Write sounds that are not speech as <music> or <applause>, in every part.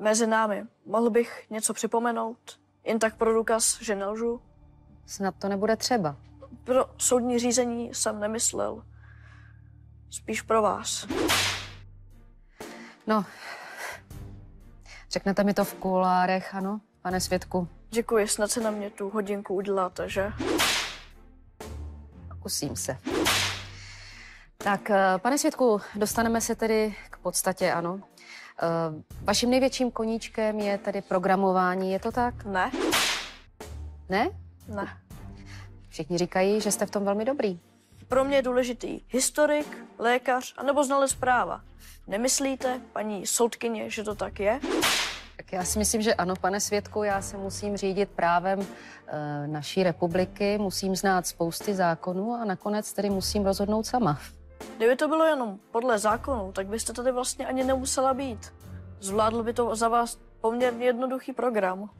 Mezi námi. Mohl bych něco připomenout? Jen tak pro důkaz, že nelžu? Snad to nebude třeba. Pro soudní řízení jsem nemyslel. Spíš pro vás. No, řeknete mi to v kulárech, ano, pane Světku? Děkuji, snad se na mě tu hodinku uděláte, že? Pokusím se. Tak, eh, pane Světku, dostaneme se tedy k podstatě, ano. Eh, Vaším největším koníčkem je tedy programování, je to tak? Ne, Ne? ne. Všichni říkají, že jste v tom velmi dobrý. Pro mě je důležitý historik, lékař anebo znalec práva. Nemyslíte, paní soudkyně, že to tak je? Tak já si myslím, že ano, pane Světku, já se musím řídit právem e, naší republiky, musím znát spousty zákonů a nakonec tedy musím rozhodnout sama. Kdyby to bylo jenom podle zákonu, tak byste tady vlastně ani nemusela být. Zvládl by to za vás poměrně jednoduchý program.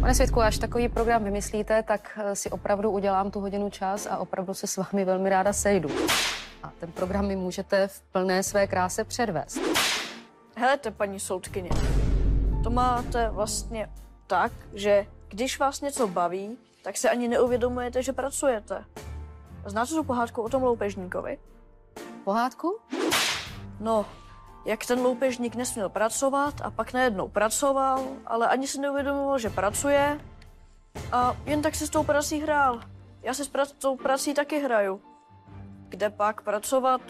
Pane Světku, až takový program vymyslíte, tak eh, si opravdu udělám tu hodinu čas a opravdu se s vámi velmi ráda sejdu. A ten program mi můžete v plné své kráse předvést. Helejte, paní soudkyně, to máte vlastně tak, že když vás něco baví, tak se ani neuvědomujete, že pracujete. Znáte tu pohádku o tom loupežníkovi? Pohádku? No, jak ten loupežník nesměl pracovat a pak najednou pracoval, ale ani si neuvědomoval, že pracuje a jen tak si s tou prací hrál. Já si s pra- tou prací taky hraju. Kde pak pracovat,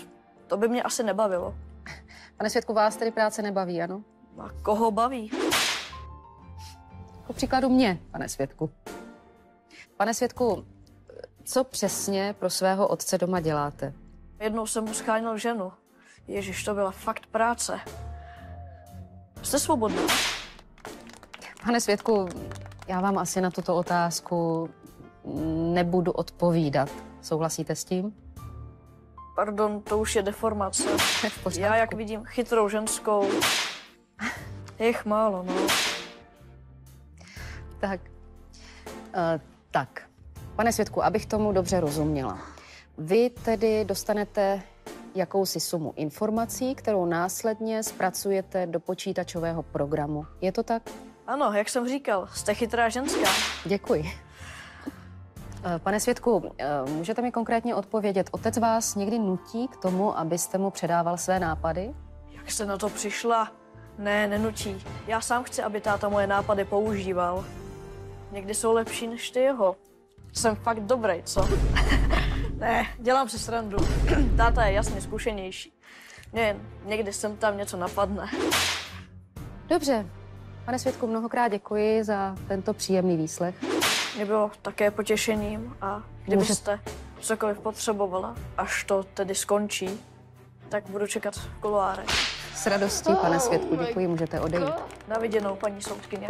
to by mě asi nebavilo. Pane Světku, vás tedy práce nebaví, ano? A koho baví? Po příkladu mě, pane Světku. Pane Světku, co přesně pro svého otce doma děláte? Jednou jsem mu scháněl ženu. Ježíš, to byla fakt práce. Jste svobodná? Pane Světku, já vám asi na tuto otázku nebudu odpovídat. Souhlasíte s tím? Pardon, to už je deformace. <laughs> Já, jak vidím chytrou ženskou, je jich málo, no. Tak. Uh, tak. Pane Světku, abych tomu dobře rozuměla. Vy tedy dostanete jakousi sumu informací, kterou následně zpracujete do počítačového programu. Je to tak? Ano, jak jsem říkal, jste chytrá ženská. Děkuji. Eh, Pane Světku, eh, můžete mi konkrétně odpovědět, otec vás někdy nutí k tomu, abyste mu předával své nápady? Jak jste na to přišla? Ne, nenutí. Já sám chci, aby táta moje nápady používal. Někdy jsou lepší než ty jeho. Jsem fakt dobrý, co? <laughs> ne, dělám si srandu. <clears throat> táta je jasně zkušenější. Mě někdy sem tam něco napadne. Dobře. Pane Světku, mnohokrát děkuji za tento příjemný výslech. Mě bylo také potěšením a kdybyste cokoliv potřebovala, až to tedy skončí, tak budu čekat v kuloárech. S radostí, pane Světku, děkuji, můžete odejít. Na viděnou, paní soudkyně.